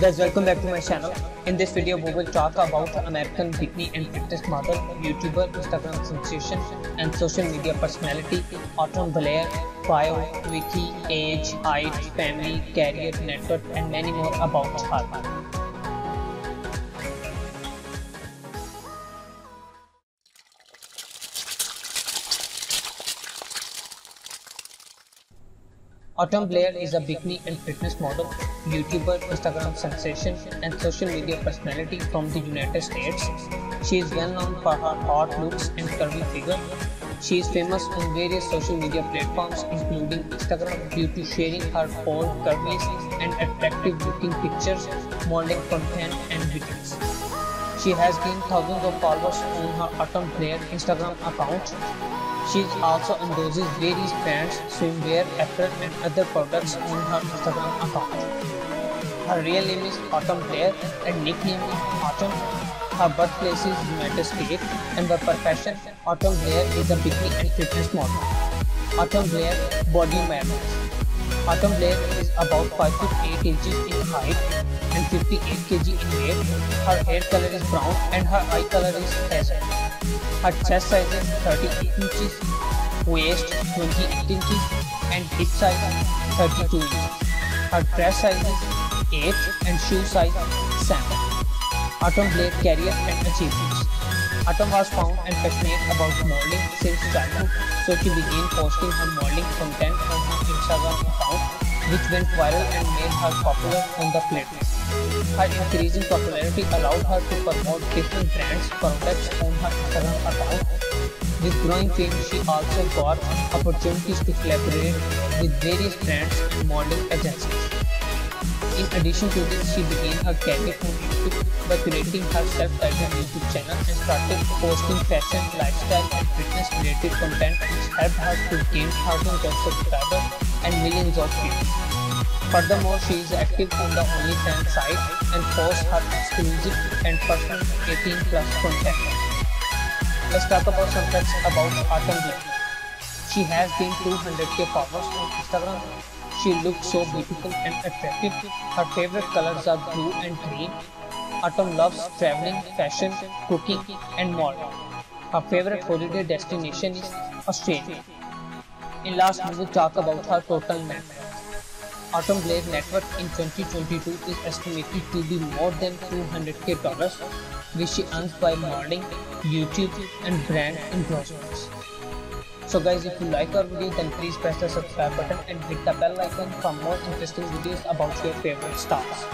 Guys, welcome back to my channel. In this video, we will talk about American bikini and fitness model, YouTuber, Instagram sensation, and social media personality, Autumn Blair, bio, wiki, age, height, family, career, network, and many more about her. Autumn Blair is a bikini and fitness model, YouTuber, Instagram sensation, and social media personality from the United States. She is well known for her hot looks and curvy figure. She is famous on various social media platforms including Instagram due to sharing her bold, curvy, and attractive looking pictures, modeling content, and videos. She has gained thousands of followers on her Autumn Blair Instagram account. She also endorses various brands, swimwear, apparel and other products on her Instagram account. Her real name is Autumn Blair and nickname is Autumn. Her birthplace is United States and by profession, Autumn Blair is a bikini and fitness model. Autumn Blair body matters. Autumn Blair is about 5 foot 8 inches in height and 58 kg in weight. Her hair color is brown and her eye color is hazel. Her chest size is 38 inches, waist 28 inches, and hip size 32 inches. Her dress size is 8 and shoe size 7. Autumn Blair career and achievements. Autumn was found and passionate about modeling since childhood, so she began posting her modeling content on her Instagram account, which went viral and made her popular on the platform. Her increasing popularity allowed her to promote different brands' products on her Instagram account. With growing fame, she also got opportunities to collaborate with various brands and modeling agencies. In addition to this, she began her career on YouTube by creating her self-titled YouTube channel and started posting fashion, lifestyle, and fitness-related content which helped her to gain thousands of subscribers and millions of views. Furthermore, she is active on the OnlyFans site and posts her exclusive and personal 18 plus content. Let's talk about some facts about Autumn Blair. She has gained 200k followers on Instagram. She looks so beautiful and attractive. Her favorite colors are blue and green. Autumn loves traveling, fashion, cooking, and more. Her favorite holiday destination is Australia. In last, we talk about her total net. Autumn Blair net worth in 2022 is estimated to be more than 200k dollars, which she earns by modeling, YouTube, and brand endorsements. So guys, if you like our video, then please press the subscribe button and hit the bell icon for more interesting videos about your favorite stars.